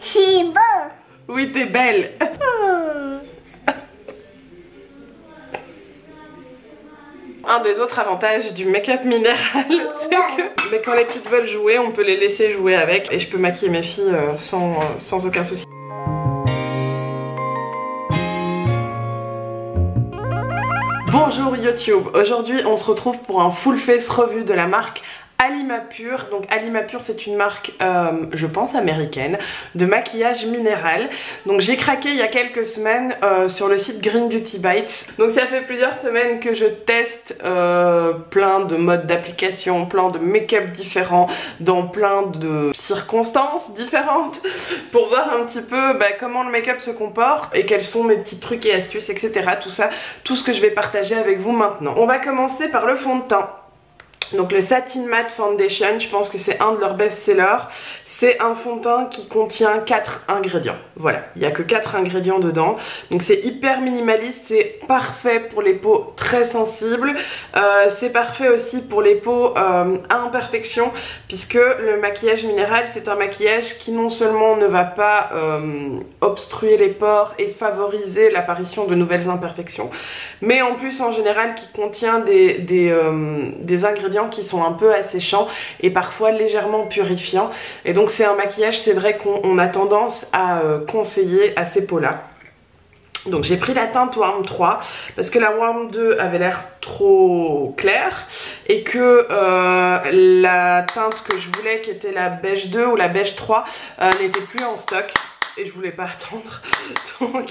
C'est beau. Oui, t'es belle. Un des autres avantages du make-up minéral, c'est que mais quand les petites veulent jouer, on peut les laisser jouer avec et je peux maquiller mes filles euh, sans, euh, sans aucun souci. Bonjour YouTube, aujourd'hui on se retrouve pour un full face revue de la marque Alima Pure. Donc Alima Pure c'est une marque, euh, je pense américaine, de maquillage minéral. Donc j'ai craqué il y a quelques semaines euh, sur le site Green Beauty Bites. Donc ça fait plusieurs semaines que je teste euh, plein de modes d'application, plein de make-up différents, dans plein de circonstances différentes, pour voir un petit peu bah, comment le make-up se comporte et quels sont mes petits trucs et astuces, etc. Tout ça, tout ce que je vais partager avec vous maintenant. On va commencer par le fond de teint. Donc le Satin Matte Foundation, je pense que c'est un de leurs best-sellers. C'est un fond de teint qui contient 4 ingrédients. Voilà, il n'y a que 4 ingrédients dedans. Donc c'est hyper minimaliste, c'est parfait pour les peaux très sensibles. Euh, c'est parfait aussi pour les peaux euh, à imperfection, puisque le maquillage minéral, c'est un maquillage qui non seulement ne va pas euh, obstruer les pores et favoriser l'apparition de nouvelles imperfections, mais en plus en général qui contient des, ingrédients qui sont un peu asséchants et parfois légèrement purifiants. Et donc c'est un maquillage, c'est vrai qu'on a tendance à euh, conseiller à ces peaux-là. Donc j'ai pris la teinte Warm 3 parce que la Warm 2 avait l'air trop claire et que euh, la teinte que je voulais qui était la beige 2 ou la beige 3 euh, n'était plus en stock et je voulais pas attendre. Donc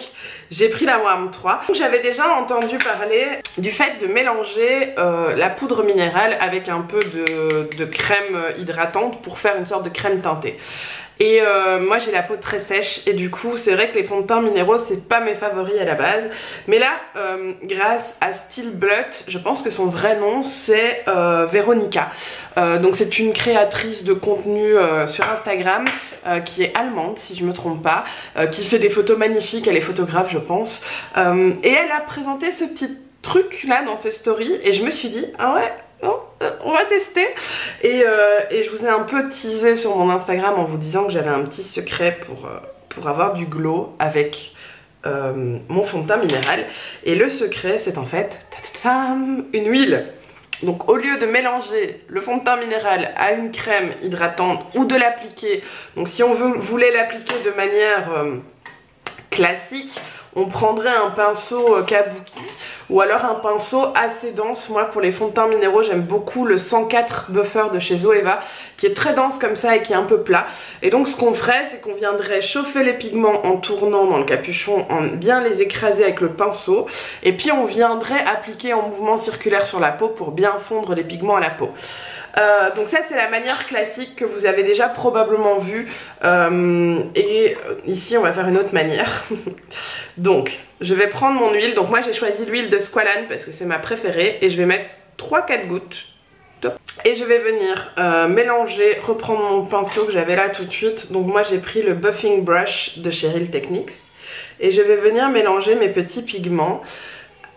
j'ai pris la Warm 3 j'avais déjà entendu parler du fait de mélanger euh, la poudre minérale avec un peu de, de crème hydratante pour faire une sorte de crème teintée et euh, moi j'ai la peau très sèche et du coup c'est vrai que les fonds de teint minéraux c'est pas mes favoris à la base. Mais là euh, grâce à Steel Blut, je pense que son vrai nom c'est euh, Veronica. donc c'est une créatrice de contenu sur Instagram qui est allemande si je me trompe pas, qui fait des photos magnifiques, elle est photographe je pense. et elle a présenté ce petit truc là dans ses stories et je me suis dit ah ouais on va tester. Euh, et, je vous ai un peu teasé sur mon Instagram en vous disant que j'avais un petit secret pour, euh, pour avoir du glow avec euh, mon fond de teint minéral. Et le secret c'est en fait une huile. Donc au lieu de mélanger le fond de teint minéral à une crème hydratante ou de l'appliquer donc si on voulait l'appliquer de manière classique on prendrait un pinceau euh, kabuki ou alors un pinceau assez dense. Moi pour les fonds de teint minéraux j'aime beaucoup le 104 Buffer de chez Zoeva qui est très dense comme ça et qui est un peu plat. Et donc ce qu'on ferait c'est qu'on viendrait chauffer les pigments en tournant dans le capuchon, en bien les écraser avec le pinceau et puis on viendrait appliquer en mouvement circulaire sur la peau pour bien fondre les pigments à la peau. Euh, donc ça c'est la manière classique que vous avez déjà probablement vue. Euh, et euh, ici on va faire une autre manière. Donc je vais prendre mon huile. Donc moi j'ai choisi l'huile de Squalan parce que c'est ma préférée. Et je vais mettre 3-4 gouttes. Et je vais venir mélanger, reprendre mon pinceau que j'avais là tout de suite. Donc moi j'ai pris le buffing brush de Cheryl Techniques. Et je vais venir mélanger mes petits pigments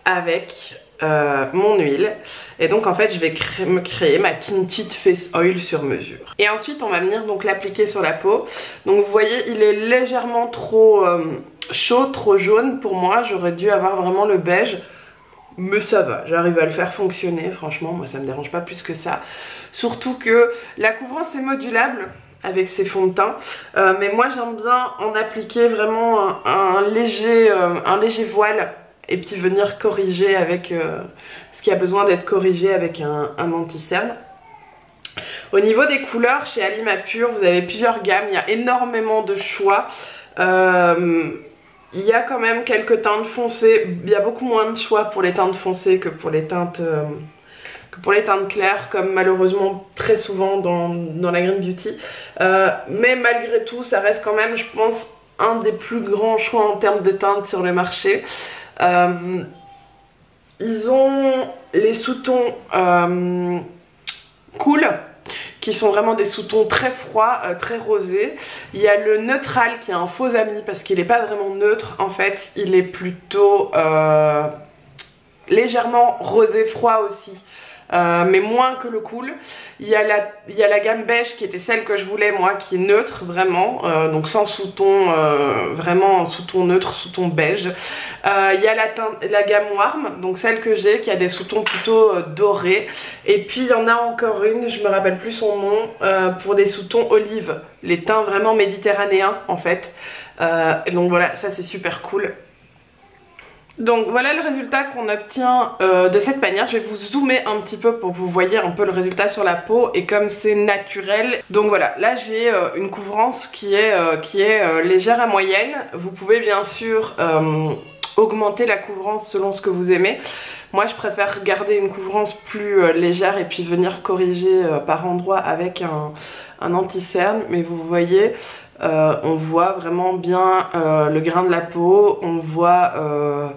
avec euh, mon huile. Et donc en fait je vais me créer ma tinted face oil sur mesure. Et ensuite on va venir donc l'appliquer sur la peau. Donc vous voyez il est légèrement trop euh, chaud trop jaune pour moi. J'aurais dû avoir vraiment le beige. Mais ça va, j'arrive à le faire fonctionner, franchement, moi ça me dérange pas plus que ça. Surtout que la couvrance est modulable avec ces fonds de teint, euh, mais moi j'aime bien en appliquer vraiment un, léger, un léger voile et puis venir corriger avec euh, ce qui a besoin d'être corrigé avec un, anti-cerne. Au niveau des couleurs, chez Alima Pure, vous avez plusieurs gammes, il y a énormément de choix. Euh, il y a quand même quelques teintes foncées, il y a beaucoup moins de choix pour les teintes foncées que pour les teintes, euh, que pour les teintes claires, comme malheureusement très souvent dans, dans la Green Beauty. mais malgré tout, ça reste quand même, je pense, un des plus grands choix en termes de teintes sur le marché. Euh, ils ont les sous-tons euh, cool qui sont vraiment des sous-tons très froids, euh, très rosés. Il y a le neutral qui est un faux ami parce qu'il n'est pas vraiment neutre en fait, il est plutôt légèrement rosé froid aussi. Euh, mais moins que le cool. Il y, a la, il gamme beige qui était celle que je voulais moi, qui est neutre vraiment, euh, donc sans sous-ton, euh, vraiment sous-ton neutre, sous-ton beige. il y a la, la gamme warm, donc celle que j'ai, qui a des sous-tons plutôt dorés. Et puis il y en a encore une, je me rappelle plus son nom, pour des sous-tons olive, les teints vraiment méditerranéens en fait. donc voilà, ça c'est super cool. Donc voilà le résultat qu'on obtient euh, de cette manière. Je vais vous zoomer un petit peu pour que vous voyez un peu le résultat sur la peau et comme c'est naturel. Donc voilà, là j'ai euh, une couvrance qui est, euh, légère à moyenne. Vous pouvez bien sûr augmenter la couvrance selon ce que vous aimez. Moi je préfère garder une couvrance plus légère et puis venir corriger par endroit avec un, un anti-cerne. Mais vous voyez, on voit vraiment bien euh, le grain de la peau, on voit euh,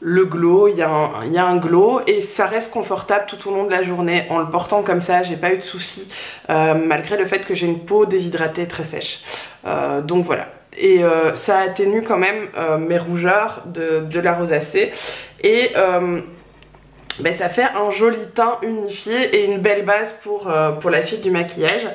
le glow, il y, a un, glow et ça reste confortable tout au long de la journée en le portant comme ça, j'ai pas eu de soucis malgré le fait que j'ai une peau déshydratée très sèche. donc voilà. Et ça atténue quand même mes rougeurs de, la rosacée et ben, ça fait un joli teint unifié et une belle base pour, pour la suite du maquillage.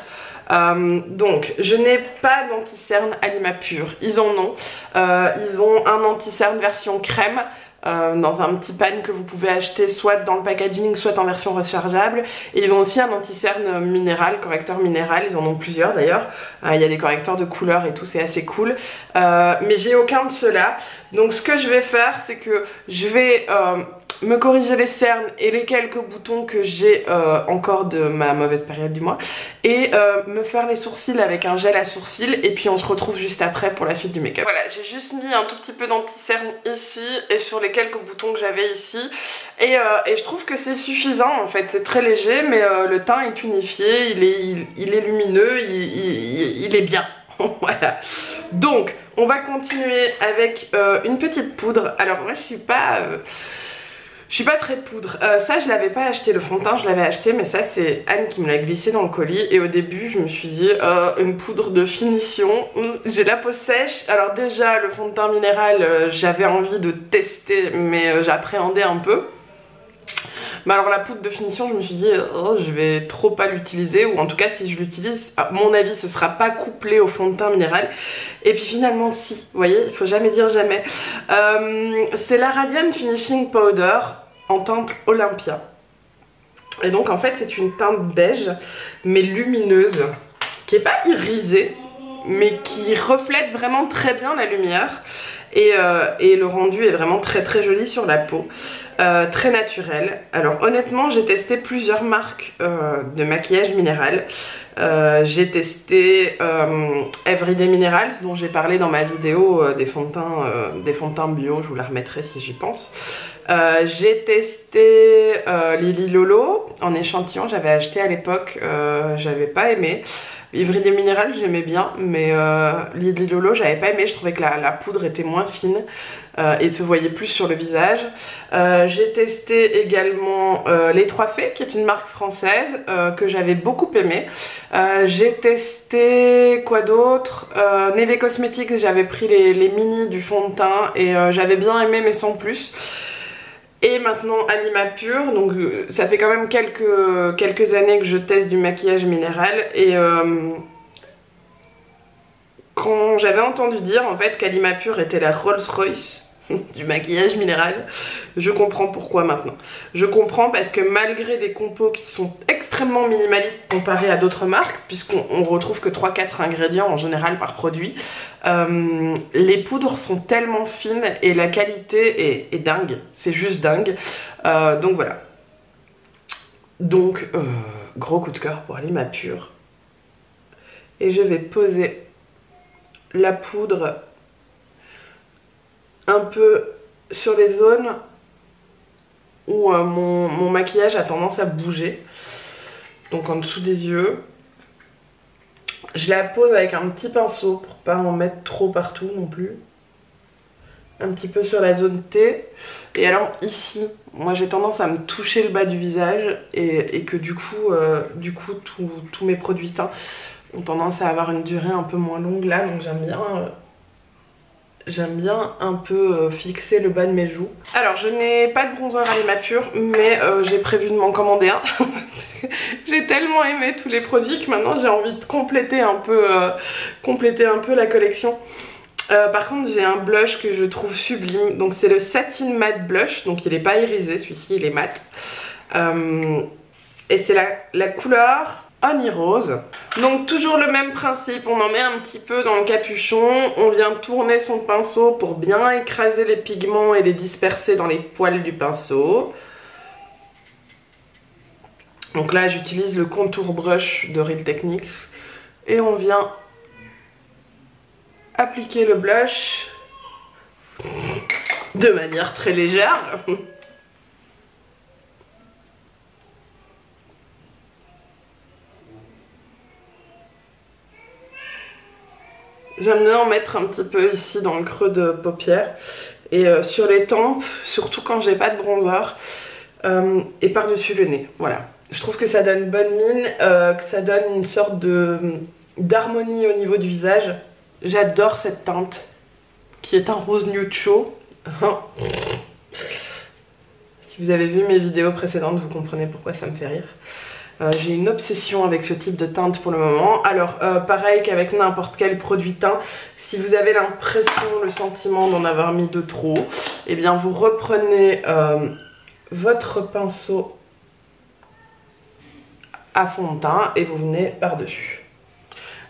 Euh, donc, je n'ai pas d'anti-cerne Alima Pure. Ils en ont. Euh, ils ont un anti-cerne version crème. Euh, dans un petit pan que vous pouvez acheter soit dans le packaging soit en version rechargeable et ils ont aussi un anti-cerne minéral, correcteur minéral, ils en ont plusieurs d'ailleurs il y a des correcteurs de couleur et tout c'est assez cool mais j'ai aucun de ceux-là donc ce que je vais faire c'est que je vais me corriger les cernes et les quelques boutons que j'ai euh, encore de ma mauvaise période du mois et euh, me faire les sourcils avec un gel à sourcils et puis on se retrouve juste après pour la suite du make-up. Voilà, j'ai juste mis un tout petit peu d'anti-cerne ici et sur les quelques boutons que j'avais ici et, euh, je trouve que c'est suffisant en fait, c'est très léger mais le teint est unifié, il est, il, est lumineux, il, il est bien. voilà. Donc, on va continuer avec une petite poudre. Alors moi je suis pas... Je suis pas très poudre. Euh, ça, je l'avais pas acheté, le fond de teint, je l'avais acheté, mais ça, c'est Anne qui me l'a glissé dans le colis. Et au début, je me suis dit, euh, une poudre de finition. J'ai la peau sèche. Alors, déjà, le fond de teint minéral, euh, j'avais envie de tester, mais j'appréhendais un peu. Mais alors la poudre de finition, je me suis dit, oh, je vais trop pas l'utiliser, ou en tout cas si je l'utilise, à mon avis, ce sera pas couplé au fond de teint minéral. Et puis finalement, si, vous voyez, il faut jamais dire jamais. c'est la Radiant Finishing Powder en teinte Olympia. Et donc en fait c'est une teinte beige mais lumineuse qui est pas irisée mais qui reflète vraiment très bien la lumière et, euh, le rendu est vraiment très très joli sur la peau. Euh, très naturel. Alors honnêtement j'ai testé plusieurs marques euh, de maquillage minéral. j'ai testé Everyday Minerals dont j'ai parlé dans ma vidéo des fonds des fonds de teint bio, je vous la remettrai si j'y pense. Euh, j'ai testé euh, Lily Lolo en échantillon, j'avais acheté à l'époque, euh, j'avais pas aimé. Ivry des minérales j'aimais bien, mais Lily Lolo j'avais pas aimé, je trouvais que la, poudre était moins fine et se voyait plus sur le visage. j'ai testé également Les Trois Fées, qui est une marque française que j'avais beaucoup aimé. j'ai testé quoi d'autre? Neve Cosmetics, j'avais pris les, les, mini du fond de teint et j'avais bien aimé mais sans plus. Et maintenant Anima Pure, donc euh, ça fait quand même quelques, années que je teste du maquillage minéral et euh, quand j'avais entendu dire en fait qu'Anima Pure était la Rolls Royce du maquillage minéral, je comprends pourquoi maintenant. Je comprends parce que malgré des compos qui sont extrêmement minimalistes comparés à d'autres marques, puisqu'on retrouve que 3-4 ingrédients en général par produit, euh, les poudres sont tellement fines et la qualité est, dingue, c'est juste dingue. Euh, donc voilà. Donc, euh, gros coup de cœur pour aller ma pure. Et je vais poser la poudre un peu sur les zones où euh, mon, maquillage a tendance à bouger. Donc en dessous des yeux. Je la pose avec un petit pinceau pour pas en mettre trop partout non plus. Un petit peu sur la zone T. Et alors ici, moi j'ai tendance à me toucher le bas du visage et, que du coup, euh, du coup tous mes produits teints ont tendance à avoir une durée un peu moins longue là. Donc j'aime bien... Euh, J'aime bien un peu euh, fixer le bas de mes joues. Alors je n'ai pas de bronzer à l'immature mais euh, j'ai prévu de m'en commander un. j'ai tellement aimé tous les produits que maintenant j'ai envie de compléter un peu, euh, compléter un peu la collection. par contre j'ai un blush que je trouve sublime. Donc c'est le Satin Matte Blush. Donc il n'est pas irisé celui-ci, il est mat. et c'est la, la couleur Honey Rose. Donc toujours le même principe, on en met un petit peu dans le capuchon, on vient tourner son pinceau pour bien écraser les pigments et les disperser dans les poils du pinceau. Donc là j'utilise le contour brush de Real Techniques et on vient appliquer le blush de manière très légère. J'aime bien en mettre un petit peu ici dans le creux de paupière et euh, sur les tempes, surtout quand j'ai pas de bronzer euh, et par-dessus le nez. Voilà. Je trouve que ça donne bonne mine, euh, que ça donne une sorte de d'harmonie au niveau du visage. J'adore cette teinte qui est un rose nude si vous avez vu mes vidéos précédentes, vous comprenez pourquoi ça me fait rire. Euh, j'ai une obsession avec ce type de teinte pour le moment. Alors euh, pareil qu'avec n'importe quel produit teint, si vous avez l'impression, le sentiment d'en avoir mis de trop, eh bien vous reprenez euh, votre pinceau à fond de teint et vous venez par-dessus.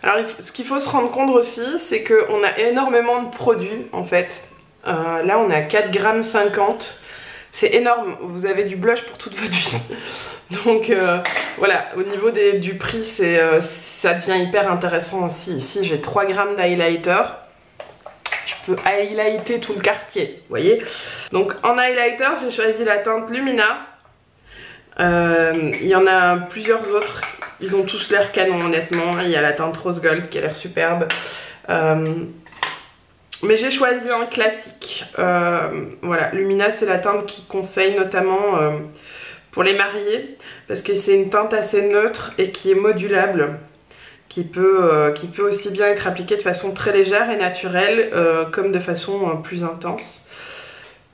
Alors ce qu'il faut se rendre compte aussi, c'est qu'on a énormément de produits en fait. là on est à 4,50 g c'est énorme, vous avez du blush pour toute votre vie. Donc euh, voilà, au niveau du prix, euh, ça devient hyper intéressant aussi. Ici, j'ai 3 grammes d'highlighter. Je peux highlighter tout le quartier, vous voyez. Donc en highlighter, j'ai choisi la teinte Lumina. Euh, il y en a plusieurs autres. Ils ont tous l'air canon, honnêtement. Il y a la teinte Rose Gold qui a l'air superbe. Mais j'ai choisi un classique. Euh, voilà, Lumina c'est la teinte qui conseille notamment euh, pour les mariés. Parce que c'est une teinte assez neutre et qui est modulable. Qui peut, euh, aussi bien être appliquée de façon très légère et naturelle comme de façon plus intense.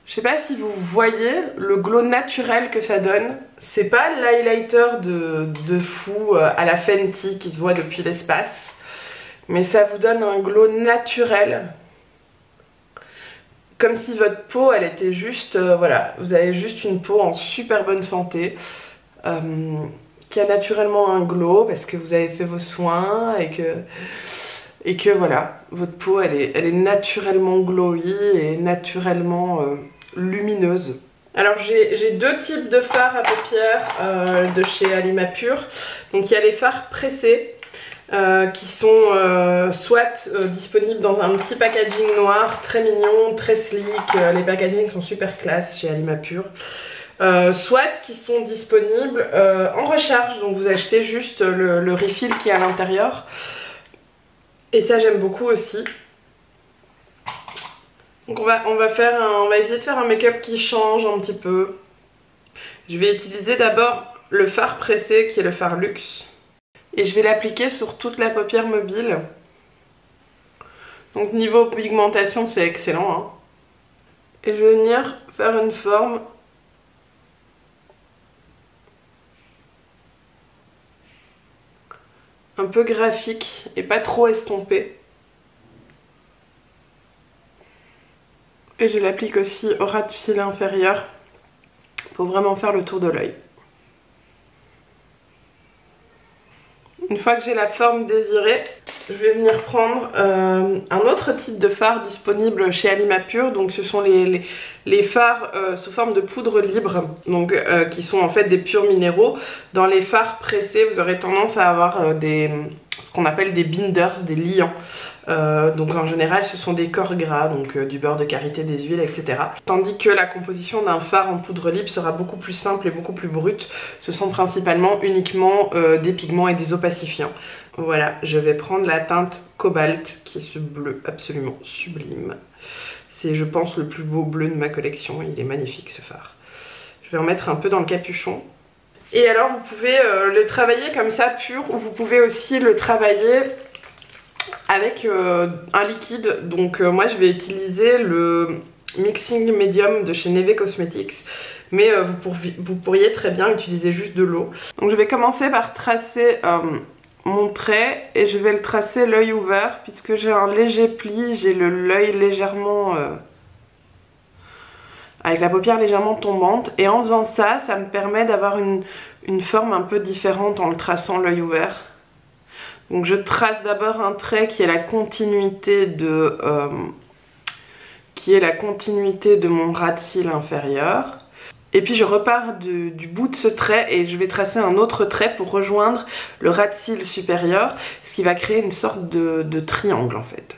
Je sais pas si vous voyez le glow naturel que ça donne. C'est pas l'highlighter de, de fou à la Fenty qui se voit depuis l'espace. Mais ça vous donne un glow naturel comme si votre peau elle était juste, euh, voilà, vous avez juste une peau en super bonne santé, euh, qui a naturellement un glow parce que vous avez fait vos soins et que, et que voilà, votre peau elle est, elle est naturellement glowy et naturellement euh, lumineuse. Alors j'ai deux types de fards à paupières de chez Alima Pure. Donc il y a les fards pressés euh, qui sont euh, soit euh, disponibles dans un petit packaging noir très mignon, très slick, les packagings sont super classe chez Alima Pure. soit qui sont disponibles en recharge, donc vous achetez juste le, refill qui est à l'intérieur. Et ça j'aime beaucoup aussi. Donc on va, on va essayer de faire un make-up qui change un petit peu. Je vais utiliser d'abord le fard pressé qui est le fard luxe. Et je vais l'appliquer sur toute la paupière mobile. Donc niveau pigmentation c'est excellent. Hein. Et je vais venir faire une forme un peu graphique et pas trop estompée. Et je l'applique aussi au ras du cils inférieur pour vraiment faire le tour de l'œil. Fois que j'ai la forme désirée, je vais venir prendre euh, un autre type de fard disponible chez Alima Pure. Donc ce sont les, les, fards euh, sous forme de poudre libre, donc euh, qui sont en fait des purs minéraux. Dans les fards pressés, vous aurez tendance à avoir des, ce qu'on appelle des binders, des liants. Euh, donc en général ce sont des corps gras, donc euh, du beurre de karité, des huiles, etc. Tandis que la composition d'un fard en poudre libre sera beaucoup plus simple et beaucoup plus brute. Ce sont principalement uniquement euh, des pigments et des opacifiants. Voilà, je vais prendre la teinte cobalt qui est ce bleu absolument sublime. C'est je pense le plus beau bleu de ma collection, il est magnifique ce fard. Je vais en mettre un peu dans le capuchon. Et alors vous pouvez le travailler comme ça pur ou vous pouvez aussi le travailler avec un liquide. Donc moi je vais utiliser le Mixing Medium de chez Neve Cosmetics mais vous, pourriez très bien utiliser juste de l'eau. Donc je vais commencer par tracer mon trait et je vais le tracer l'œil ouvert puisque j'ai un léger pli, j'ai l'œil légèrement... Euh, avec la paupière légèrement tombante et en faisant ça, ça me permet d'avoir une, forme un peu différente en le traçant l'œil ouvert. Donc je trace d'abord un trait qui est la continuité de... Euh, la continuité de mon ras de cils inférieur. Et puis je repars du, bout de ce trait et je vais tracer un autre trait pour rejoindre le ras de cils supérieur, ce qui va créer une sorte de, triangle en fait.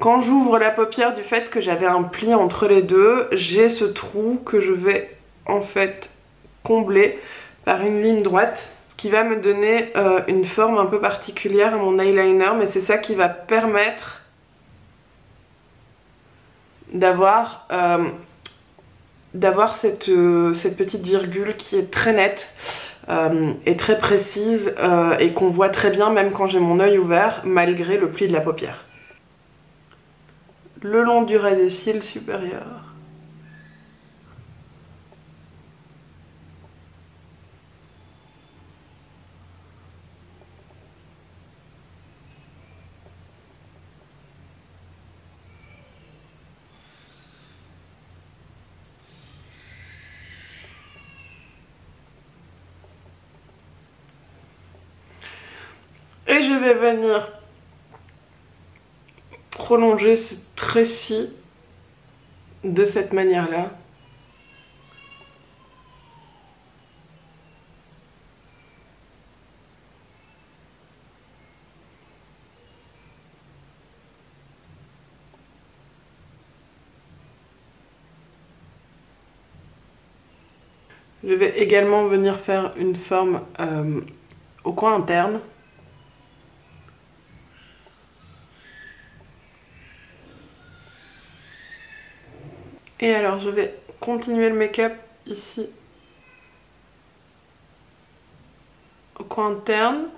Quand j'ouvre la paupière du fait que j'avais un pli entre les deux, j'ai ce trou que je vais en fait combler par une ligne droite qui va me donner euh, une forme un peu particulière à mon eyeliner mais c'est ça qui va permettre d'avoir euh, euh, cette, petite virgule qui est très nette et très précise et qu'on voit très bien même quand j'ai mon œil ouvert malgré le pli de la paupière. Le long du ray des cils supérieur. Et je venir prolonger ce trait-ci de cette manière-là. Je vais également venir faire une forme euh, au coin interne. Et alors je vais continuer le make-up ici. Au coin interne.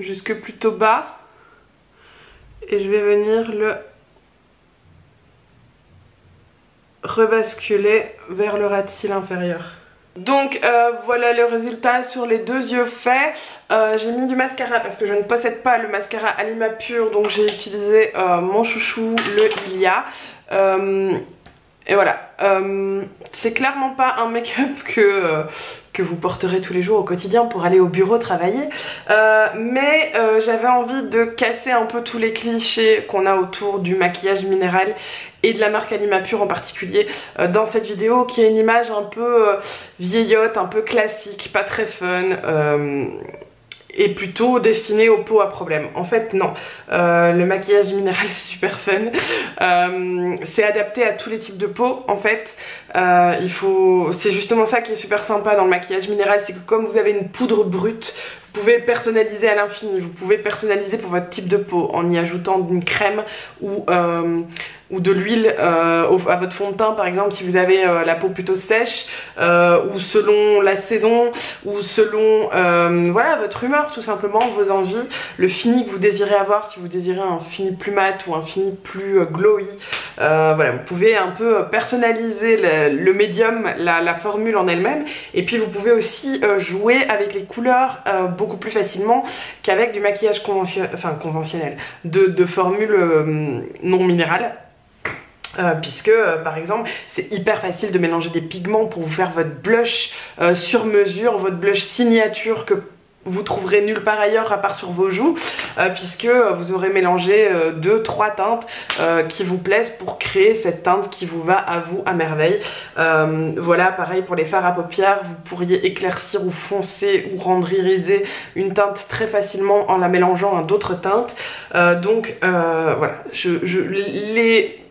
Jusque plutôt bas. Et je vais venir le rebasculer vers le cils inférieur. Donc euh, voilà le résultat sur les deux yeux faits. Euh, j'ai mis du mascara parce que je ne possède pas le mascara Alima Pure donc j'ai utilisé euh, mon chouchou, le Ilia. et voilà, c'est clairement pas un make-up que, que vous porterez tous les jours au quotidien pour aller au bureau travailler. mais j'avais envie de casser un peu tous les clichés qu'on a autour du maquillage minéral et de la marque Anima Pure en particulier euh, dans cette vidéo qui est une image un peu euh, vieillotte, un peu classique, pas très fun euh, et plutôt destinée aux peaux à problème. En fait non, le maquillage minéral c'est super fun, c'est adapté à tous les types de peau en fait. il faut, c'est justement ça qui est super sympa dans le maquillage minéral, c'est que comme vous avez une poudre brute, vous pouvez personnaliser à l'infini, vous pouvez personnaliser pour votre type de peau en y ajoutant une crème ou, euh, ou de l'huile euh, à votre fond de teint par exemple si vous avez euh, la peau plutôt sèche ou selon la saison ou selon voilà votre humeur tout simplement, vos envies, le fini que vous désirez avoir si vous désirez un fini plus mat ou un fini plus glowy. voilà, vous pouvez un peu personnaliser le, médium, la, la, formule en elle-même et puis vous pouvez aussi jouer avec les couleurs plus facilement qu'avec du maquillage conventionnel, enfin conventionnel, de, de formules euh, non minérales. Euh, puisque euh, par exemple c'est hyper facile de mélanger des pigments pour vous faire votre blush sur mesure, votre blush signature que vous trouverez nulle part ailleurs à part sur vos joues euh, puisque vous aurez mélangé euh, deux trois teintes euh, qui vous plaisent pour créer cette teinte qui vous va à vous à merveille. Voilà pareil pour les fards à paupières vous pourriez éclaircir ou foncer ou rendre irisé une teinte très facilement en la mélangeant à d'autres teintes. Donc voilà je, je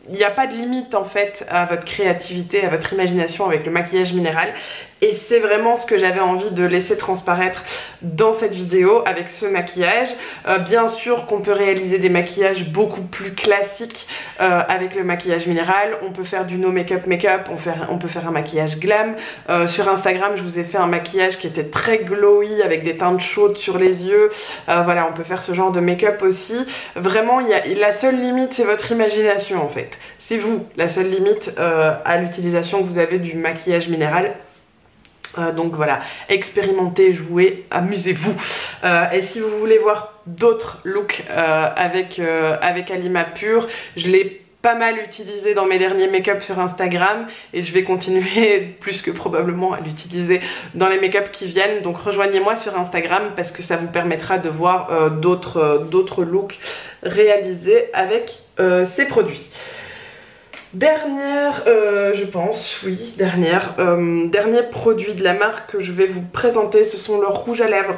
il n'y a pas de limite en fait à votre créativité, à votre imagination avec le maquillage minéral et c'est vraiment ce que j'avais envie de laisser transparaître dans cette vidéo avec ce maquillage. Euh, bien sûr qu'on peut réaliser des maquillages beaucoup plus classiques euh, avec le maquillage minéral. On peut faire du no make-up make-up, on, peut faire un maquillage glam. Euh, sur Instagram, je vous ai fait un maquillage qui était très glowy avec des teintes chaudes sur les yeux. voilà, on peut faire ce genre de make-up aussi. Vraiment, la seule limite, c'est votre imagination en fait. C'est vous, la seule limite à l'utilisation que vous avez du maquillage minéral. Euh, donc voilà, expérimentez, jouez, amusez-vous. Euh, et si vous voulez voir d'autres looks euh, avec, avec Alima Pure, je l'ai pas mal utilisé dans mes derniers make-up sur Instagram et je vais continuer plus que probablement à l'utiliser dans les make-up qui viennent. Donc rejoignez-moi sur Instagram parce que ça vous permettra de voir d'autres looks réalisés avec ces produits. Dernière, euh, je pense, oui, dernière, euh, dernier produit de la marque que je vais vous présenter, ce sont leurs rouges à lèvres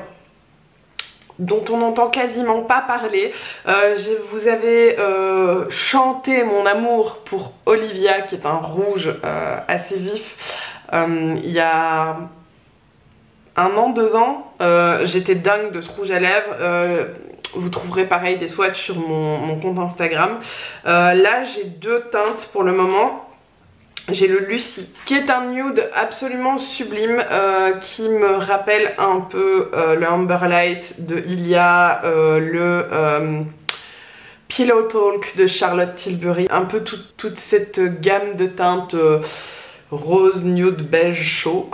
dont on n'entend quasiment pas parler. Euh, je vous avais chanté mon amour pour Olivia, qui est un rouge assez vif, il y a un an, deux ans. J'étais dingue de ce rouge à lèvres. Vous trouverez pareil des swatchs sur mon, compte Instagram. Euh, là j'ai deux teintes pour le moment. J'ai le Lucy qui est un nude absolument sublime euh, qui me rappelle un peu euh, le Amber Light de Ilia, le Pillow Talk de Charlotte Tilbury, un peu toute cette gamme de teintes rose, nude, beige, chaud.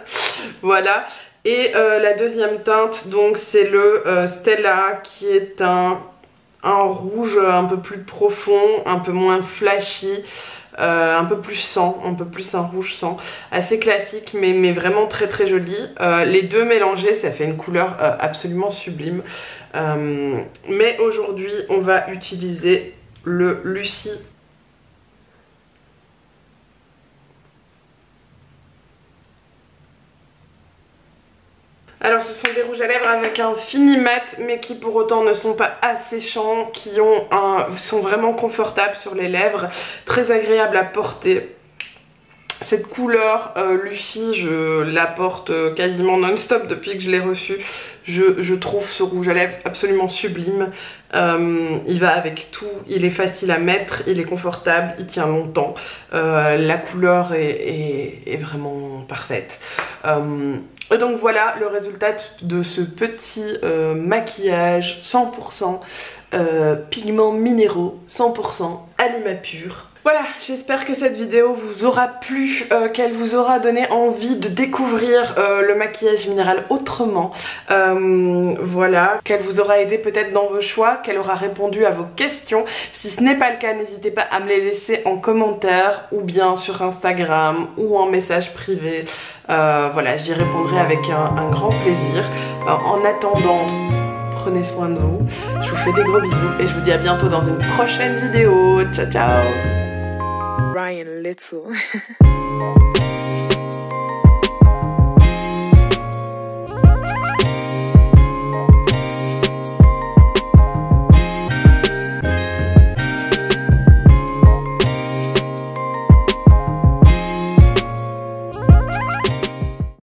voilà. Et euh, la deuxième teinte, donc c'est le euh, Stella qui est un, rouge un peu plus profond, un peu moins flashy, euh, un peu plus sang, un peu plus un rouge sang. Assez classique mais, mais vraiment très très joli. les deux mélangés, ça fait une couleur absolument sublime. mais aujourd'hui, on va utiliser le Lucie Alors ce sont des rouges à lèvres avec un fini mat mais qui pour autant ne sont pas asséchants, qui ont sont vraiment confortables sur les lèvres, très agréables à porter. Cette couleur, euh, Lucie, je la porte euh, quasiment non-stop depuis que je l'ai reçue. Je, trouve ce rouge à lèvres absolument sublime. Euh, il va avec tout, il est facile à mettre, il est confortable, il tient longtemps. la couleur est, vraiment parfaite. Donc voilà le résultat de ce petit maquillage 100% pigments minéraux, 100% Alima pur. Voilà, j'espère que cette vidéo vous aura plu, euh, qu'elle vous aura donné envie de découvrir euh, le maquillage minéral autrement. Euh, voilà, qu'elle vous aura aidé peut-être dans vos choix, qu'elle aura répondu à vos questions. Si ce n'est pas le cas, n'hésitez pas à me les laisser en commentaire ou bien sur Instagram ou en message privé. voilà, j'y répondrai avec un, un grand plaisir. en attendant prenez soin de vous. Je vous fais des gros bisous et je vous dis à bientôt dans une prochaine vidéo. Ciao ciao Ryan Little